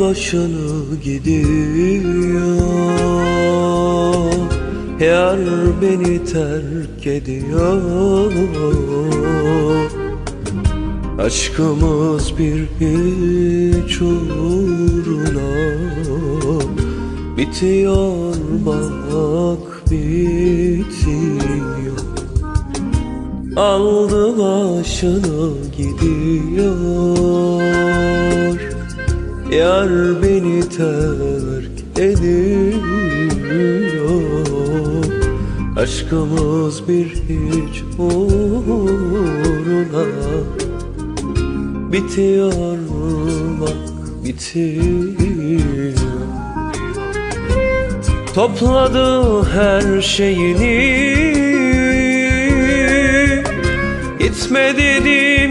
Başını gidiyor. Yar beni terk ediyor. Aşkımız bir hiç uğruna Bitiyor bak bitiyor. Aldı başını gidiyor Yar beni terk ediyor. Aşkımız bir hiç uğruna Bitiyor bak bitiyor. Topladı her şeyini. Gitme dedim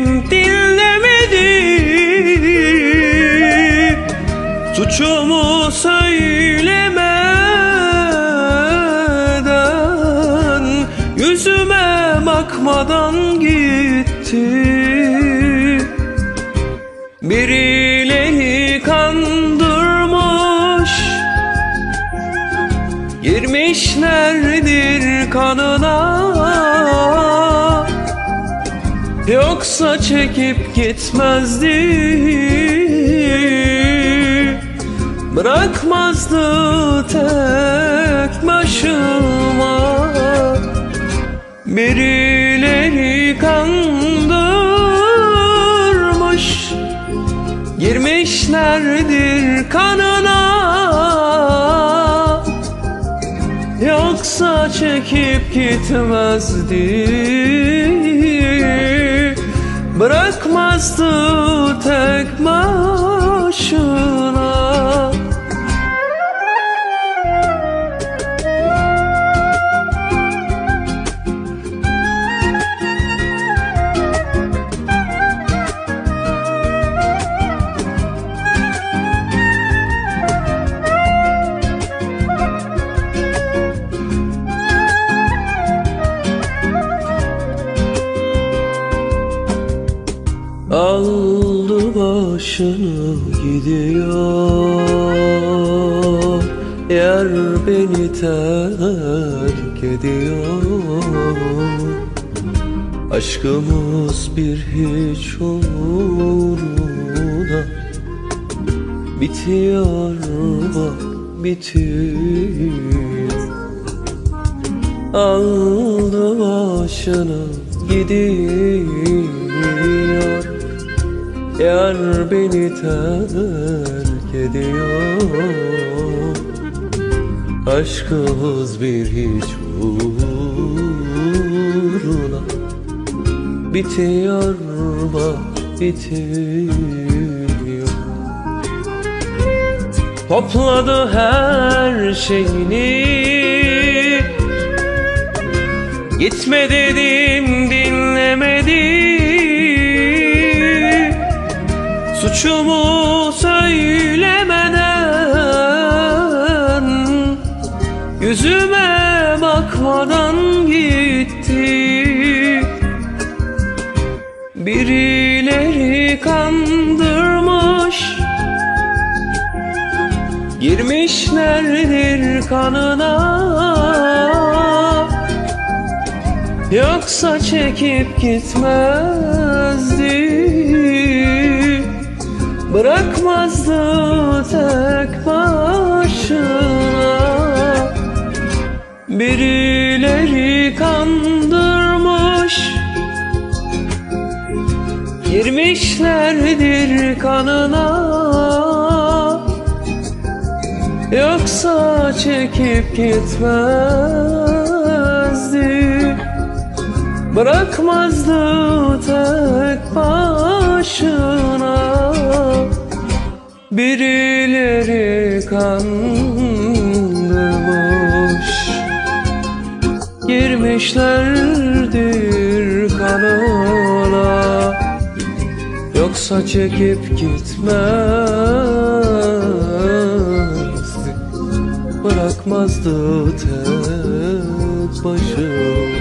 Yüzüme bakmadan gitti Birileri kandırmış Girmişlerdir kanına. Yoksa çekip gitmezdi. Bırakmazdı tek başıma Birileri kandırmış Girmişlerdir kanına. Yoksa çekip gitmezdi Bırakmazdı tek başına başını gidiyor. Yer beni terk ediyor. Aşkımız bir hiç uğruna Bitiyor bak bitiyor. Aldı başını gidiyor Yar beni terk ediyor. Aşkımız bir hiç uğruna Bitiyor bak bitiyor Topladı her şeyini. Gitme dedim dinlemedi Suçumu söylemeden Yüzüme bakmadan gitti. Birileri kandırmış Girmişlerdir kanına. Yoksa çekip gitmezdi Bırakmazdı tek başına. Birileri kandırmış. Girmişlerdir kanına. Yoksa çekip gitmezdi. Bırakmazdı Birileri kandırmış Girmişlerdir kanına Yoksa çekip gitmezdi. Bırakmazdı tek başına